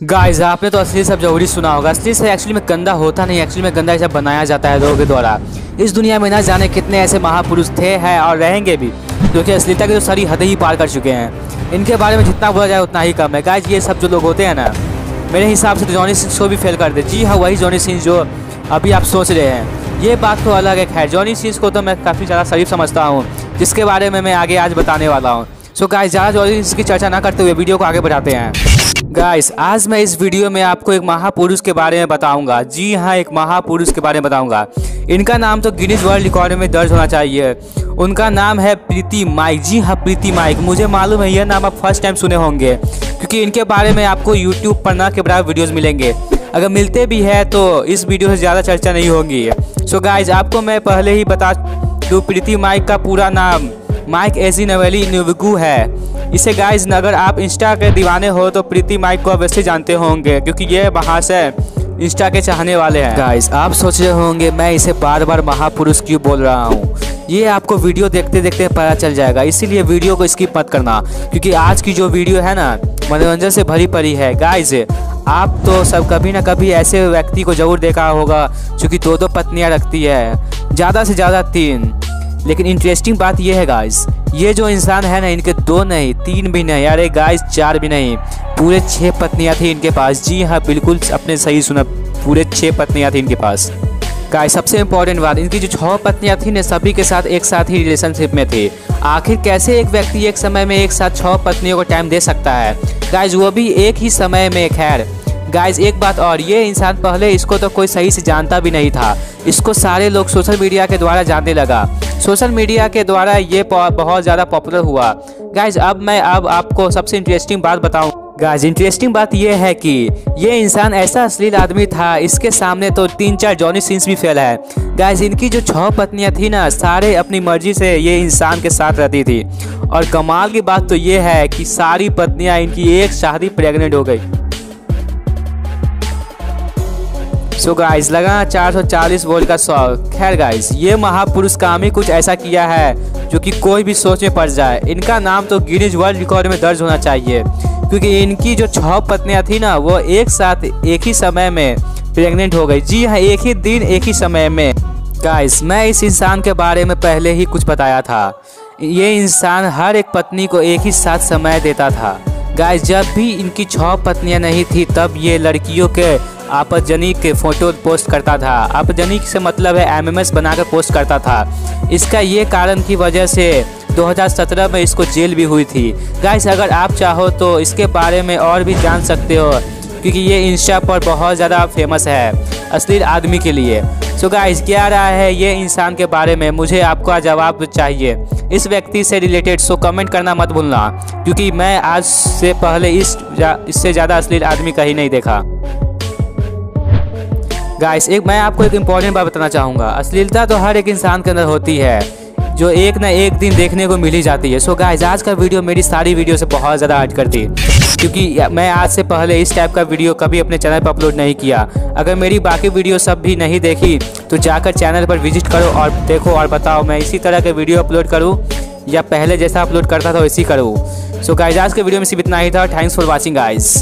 Guys आपने तो असली सब ज़रूरी सुना होगा। असली से एक्चुअली में गंदा होता नहीं एक्चुअली में गंदा ऐसा बनाया जाता है लोगों के द्वारा। इस दुनिया में ना जाने कितने ऐसे महापुरुष थे, हैं और रहेंगे भी जो कि अश्लीलता की जो सारी हदें ही पार कर चुके हैं। इनके बारे में जितना बोला जाए, उतना ही कम है। गाइस ये सब जो लोग होते हैं ना, मेरे हिसाब से तो जॉनी सिंह को भी फेल कर दे। जी हाँ वही जॉनी सिंह जो अभी आप सोच रहे हैं। ये बात तो अलग है। खैर जॉनी सिंह को तो मैं काफ़ी ज़्यादा शरीफ समझता हूँ, जिसके बारे में मैं आगे आज बताने वाला हूँ। सो गाइस ज़्यादा जॉनी इसकी चर्चा ना करते हुए वीडियो को आगे बढ़ाते हैं। गाइस आज मैं इस वीडियो में आपको एक महापुरुष के बारे में बताऊँगा। जी हाँ एक महापुरुष के बारे में बताऊँगा। इनका नाम तो गिनीज वर्ल्ड रिकॉर्ड में दर्ज होना चाहिए। उनका नाम है प्रीति माइक। जी हाँ प्रीति माइक। मुझे मालूम है, यह नाम आप फ़र्स्ट टाइम सुने होंगे, क्योंकि इनके बारे में आपको यूट्यूब पर ना के बराबर वीडियोज़ मिलेंगे। अगर मिलते भी है तो इस वीडियो से ज़्यादा चर्चा नहीं होगी। सो गाइज़ आपको मैं पहले ही बता दूँ, प्रीति माइक का पूरा नाम। माइक एजी नवेली न्यूविगू है। इसे गाइज़ अगर आप इंस्टा के दीवाने हो तो प्रीति माइक को अवश्य जानते होंगे, क्योंकि ये वहाँ से इंस्टा के चाहने वाले हैं। गाइस आप सोच रहे होंगे, मैं इसे बार बार महापुरुष क्यों बोल रहा हूँ? ये आपको वीडियो देखते देखते पता चल जाएगा, इसीलिए वीडियो को स्किप मत करना, क्योंकि आज की जो वीडियो है ना, मनोरंजन से भरी पड़ी है। गाइस आप तो सब कभी ना कभी ऐसे व्यक्ति को ज़रूर देखा होगा, जो कि दो दो पत्नियाँ रखती है, ज़्यादा से ज़्यादा तीन। लेकिन इंटरेस्टिंग बात यह है गाइस ये जो इंसान है ना, इनके दो नहीं, तीन भी नहीं, अरे गाइस चार भी नहीं, पूरे छः पत्नियाँ थी इनके पास। जी हाँ बिल्कुल अपने सही सुना, पूरे छः पत्नियाँ थी इनके पास। गाइस सबसे इम्पोर्टेंट बात, इनकी जो छः पत्नियाँ थी ना, सभी के साथ एक साथ ही रिलेशनशिप में थे। आखिर कैसे एक व्यक्ति एक समय में एक साथ छः पत्नियों को टाइम दे सकता है? गाइस वो भी एक ही समय में, खैर। गाइज़ एक बात और, ये इंसान पहले इसको तो कोई सही से जानता भी नहीं था। इसको सारे लोग सोशल मीडिया के द्वारा जानने लगा। सोशल मीडिया के द्वारा ये बहुत ज़्यादा पॉपुलर हुआ। गाइज़ अब मैं, अब आपको सबसे इंटरेस्टिंग बात बताऊँ। गाइज़ इंटरेस्टिंग बात यह है कि ये इंसान ऐसा अश्लील आदमी था, इसके सामने तो तीन चार जॉनी सीन्स भी फेल है। गाइज़ इनकी जो छह पत्नियाँ थी ना, सारे अपनी मर्ज़ी से ये इंसान के साथ रहती थी। और कमाल की बात तो ये है कि सारी पत्नियाँ इनकी एक शादी प्रेग्नेंट हो गई। सो गाइस लगा 440 वोल्ट का शॉक खैर गाइस ये महापुरुष काम ही कुछ ऐसा किया है, जो कि कोई भी सोच में पड़ जाए। इनका नाम तो गिनीज वर्ल्ड रिकॉर्ड में दर्ज होना चाहिए। क्योंकि इनकी जो छह पत्नियाँ थी ना, वो एक साथ एक ही समय में प्रेग्नेंट हो गई। जी हाँ एक ही दिन, एक ही समय में। गाइस मैं इस इंसान के बारे में पहले ही कुछ बताया था। ये इंसान हर एक पत्नी को एक ही साथ समय देता था। गाइस जब भी इनकी छह पत्नियाँ नहीं थी, तब ये लड़कियों के आपजनी के फ़ोटो पोस्ट करता था। आपजनी से मतलब है एमएमएस बनाकर पोस्ट करता था। इसका ये कारण की वजह से 2017 में इसको जेल भी हुई थी। गाइस अगर आप चाहो तो इसके बारे में और भी जान सकते हो, क्योंकि ये इंस्टा पर बहुत ज़्यादा फ़ेमस है, अश्लील आदमी के लिए। सो गाइस क्या रहा है ये इंसान के बारे में? मुझे आपका जवाब चाहिए। इस व्यक्ति से रिलेटेड सो कमेंट करना मत भूलना क्योंकि मैं आज से पहले इस जा, इससे ज़्यादा अश्लील आदमी कहीं नहीं देखा। गाइस एक मैं आपको एक इंपॉर्टेंट बात बताना चाहूँगा। अश्लीलता तो हर एक इंसान के अंदर होती है जो एक ना एक दिन देखने को मिल ही जाती है। सो so गाइस आज का वीडियो मेरी सारी वीडियो से बहुत ज़्यादा हट करती। है क्योंकि मैं आज से पहले इस टाइप का वीडियो कभी अपने चैनल पर अपलोड नहीं किया। अगर मेरी बाकी वीडियो सब भी नहीं देखी तो जाकर चैनल पर विज़िट करो और देखो और बताओ। मैं इसी तरह के वीडियो अपलोड करूँ, या पहले जैसा अपलोड करता था, वैसे ही करूँ। सो गाइज़ आज के वीडियो में सिर्फ़ इतना ही था। Thanks for watching guys